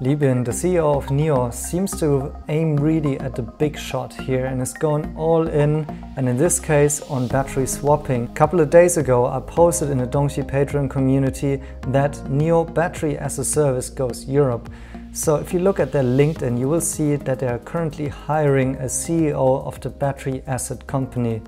Li Bin, the CEO of NIO, seems to aim really at the big shot here and is going all in, and in this case on battery swapping. A couple of days ago, I posted in the DONGXii Patreon community that NIO Battery as a Service goes Europe. So if you look at their LinkedIn, you will see that they are currently hiring a CEO of the battery asset company.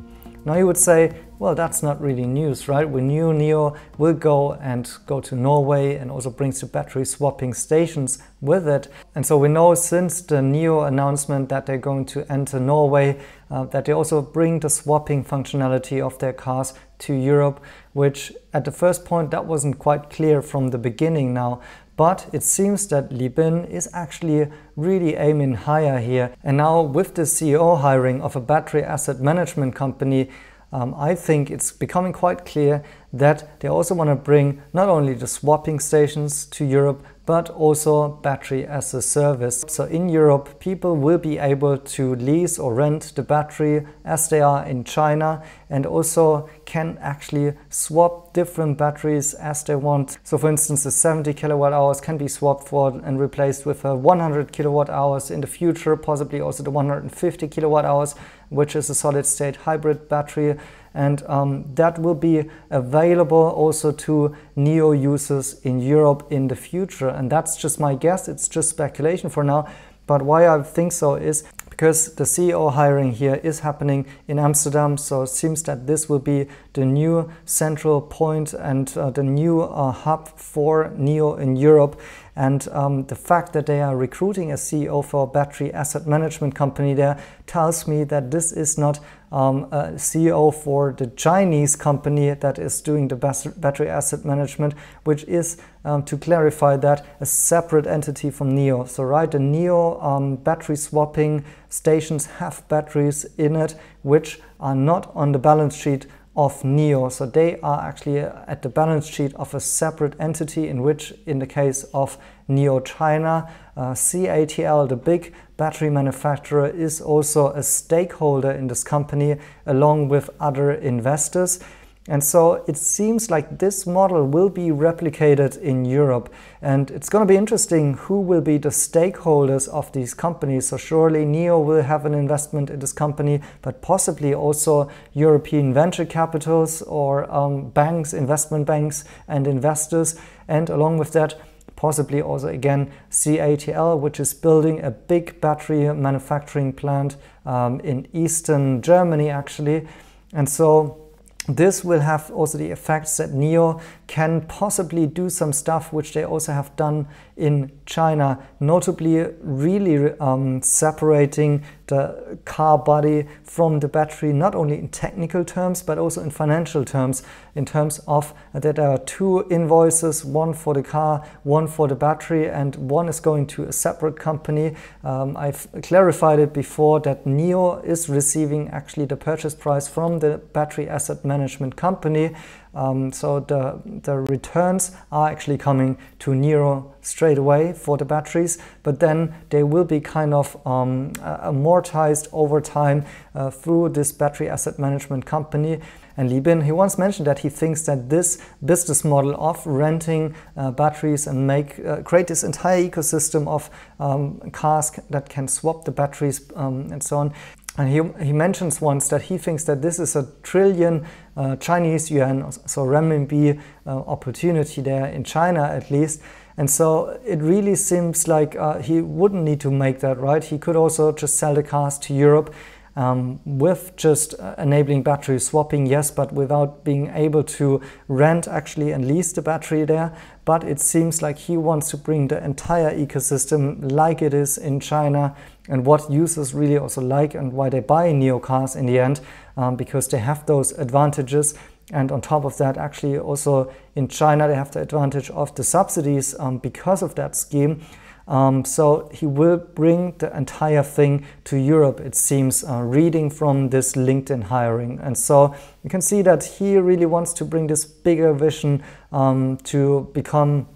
Now you would say, well, that's not really news, right? We knew NIO will go and go to Norway and also brings the battery swapping stations with it. And so we know since the NIO announcement that they're going to enter Norway, uh, that they also bring the swapping functionality of their cars to Europe, which at the first point that wasn't quite clear from the beginning now. But it seems that Li Bin is actually really aiming higher here. And now with the CEO hiring of a battery asset management company, um, I think it's becoming quite clear that they also want to bring not only the swapping stations to Europe, but also battery as a service. So in Europe, people will be able to lease or rent the battery as they are in China and also can actually swap different batteries as they want. So for instance, the 70 kilowatt hours can be swapped for and replaced with a 100 kilowatt hours in the future, possibly also the 150 kilowatt hours, which is a solid state hybrid battery and um, that will be available also to NIO users in Europe in the future. And that's just my guess, it's just speculation for now. But why I think so is because the CEO hiring here is happening in Amsterdam, so it seems that this will be the new central point and uh, the new uh, hub for NIO in Europe. And um, the fact that they are recruiting a CEO for a battery asset management company there tells me that this is not um, a CEO for the Chinese company that is doing the battery asset management, which is, um, to clarify that, a separate entity from NIO. So, right, the NIO um, battery swapping stations have batteries in it, which are not on the balance sheet of NIO. So they are actually at the balance sheet of a separate entity in which, in the case of NIO China, uh, CATL, the big battery manufacturer, is also a stakeholder in this company along with other investors. And so it seems like this model will be replicated in Europe. And it's going to be interesting who will be the stakeholders of these companies. So surely NIO will have an investment in this company, but possibly also European venture capitals or um, banks, investment banks and investors. And along with that, possibly also again CATL, which is building a big battery manufacturing plant um, in eastern Germany actually. And so this will have also the effects that NIO can possibly do some stuff which they also have done in China, notably really um, separating the car body from the battery, not only in technical terms, but also in financial terms, in terms of that there are two invoices, one for the car, one for the battery, and one is going to a separate company. Um, I've clarified it before that NIO is receiving actually the purchase price from the battery asset management company. Um, so the, the returns are actually coming to NIO straight away for the batteries, but then they will be kind of um, amortized over time uh, through this battery asset management company. And Li Bin, he once mentioned that he thinks that this business model of renting uh, batteries and make uh, create this entire ecosystem of um, cars that can swap the batteries um, and so on and he, he mentions once that he thinks that this is a trillion uh, Chinese yuan, so renminbi uh, opportunity there in China at least. And so it really seems like uh, he wouldn't need to make that, right? He could also just sell the cars to Europe um, with just uh, enabling battery swapping, yes, but without being able to rent actually and lease the battery there. But it seems like he wants to bring the entire ecosystem like it is in China and what users really also like and why they buy NIO cars in the end, um, because they have those advantages. And on top of that, actually, also in China, they have the advantage of the subsidies um, because of that scheme. Um, so he will bring the entire thing to Europe, it seems, uh, reading from this LinkedIn hiring. And so you can see that he really wants to bring this bigger vision um, to become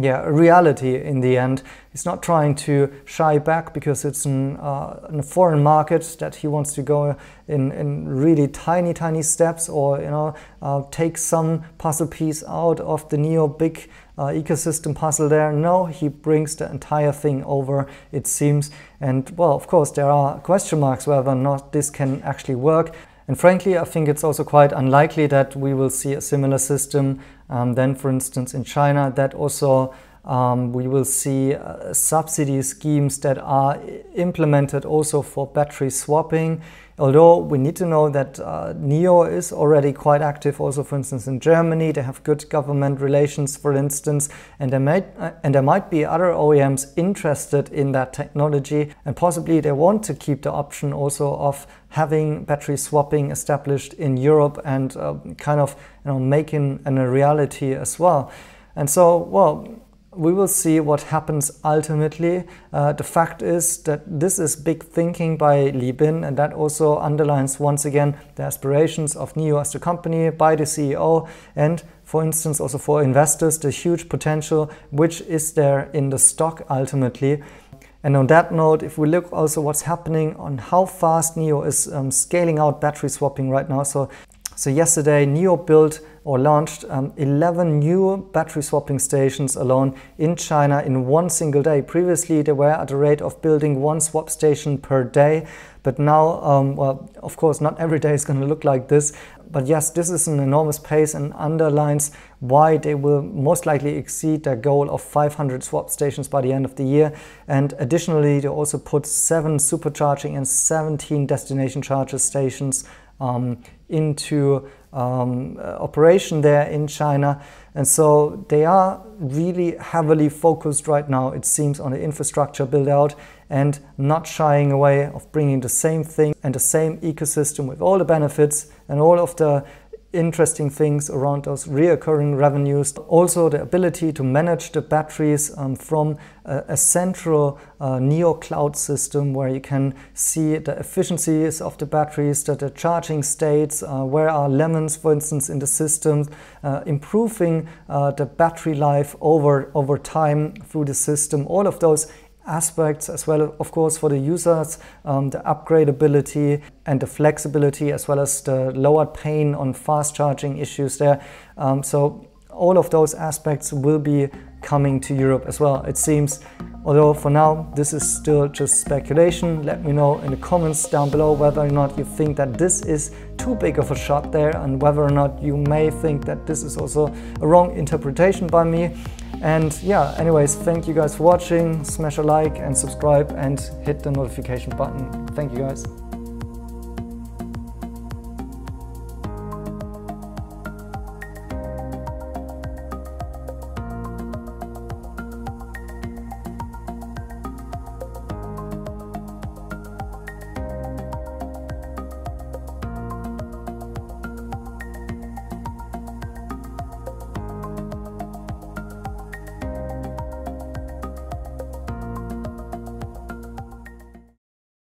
yeah, reality in the end. He's not trying to shy back because it's an, uh, a foreign market that he wants to go in, in really tiny, tiny steps or, you know, uh, take some puzzle piece out of the NIO big uh, ecosystem puzzle there. No, he brings the entire thing over, it seems. And well, of course, there are question marks whether or not this can actually work. And frankly, I think it's also quite unlikely that we will see a similar system um, then, for instance, in China, that also um, we will see uh, subsidy schemes that are implemented also for battery swapping. Although we need to know that uh, NIO is already quite active also, for instance, in Germany. They have good government relations, for instance, and there, might, uh, and there might be other OEMs interested in that technology and possibly they want to keep the option also of having battery swapping established in Europe and uh, kind of you know, making it a reality as well. And so, well, we will see what happens ultimately. Uh, the fact is that this is big thinking by Li Bin, and that also underlines once again the aspirations of NIO as the company by the CEO, and for instance, also for investors, the huge potential which is there in the stock ultimately. And on that note, if we look also what's happening on how fast NIO is um, scaling out battery swapping right now. So, so yesterday, NIO built or launched um, 11 new battery swapping stations alone in China in one single day. Previously, they were at a rate of building one swap station per day. But now, um, well, of course, not every day is going to look like this. But yes, this is an enormous pace and underlines why they will most likely exceed their goal of 500 swap stations by the end of the year. And additionally, they also put seven supercharging and 17 destination charger stations um, into um, uh, operation there in China. And so they are really heavily focused right now, it seems, on the infrastructure build out and not shying away of bringing the same thing and the same ecosystem with all the benefits and all of the interesting things around those reoccurring revenues. Also the ability to manage the batteries um, from a, a central uh, NIO cloud system where you can see the efficiencies of the batteries, the, the charging states, uh, where are lemons, for instance, in the system, uh, improving uh, the battery life over, over time through the system. All of those aspects as well of course for the users um, the upgradability and the flexibility as well as the lowered pain on fast charging issues there. Um, so all of those aspects will be coming to Europe as well it seems. Although for now this is still just speculation. Let me know in the comments down below whether or not you think that this is too big of a shot there and whether or not you may think that this is also a wrong interpretation by me and yeah, anyways, thank you guys for watching. Smash a like and subscribe and hit the notification button. Thank you guys.